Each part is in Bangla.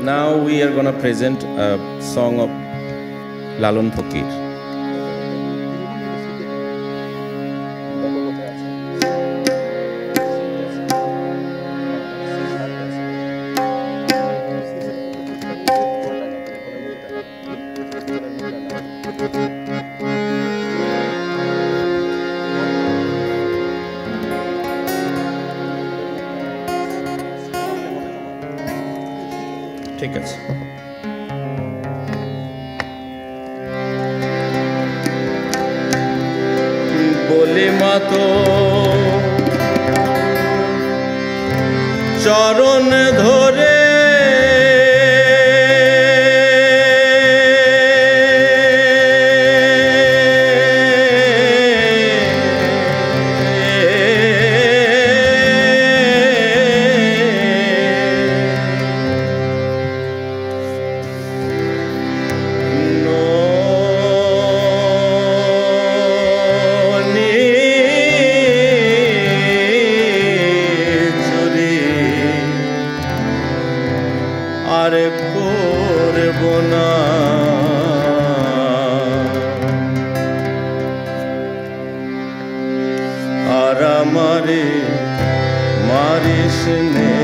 Now we are gonna present a song of Lalon Fakir. ঠিক আছে। বলে মাতো চরণ ধরে আর করব না। আর আমারে মারিস নে।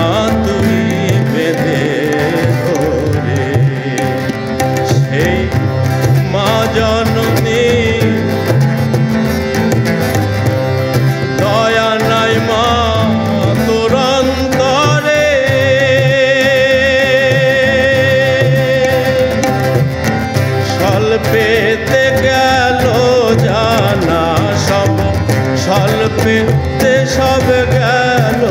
মারলি মা তুই বেঁধে ধরে সেই মা জননী দয়া নাই মা তোর অন্তরে স্বল্পেতে গেল জানা সব স্বল্পেতে সব গেল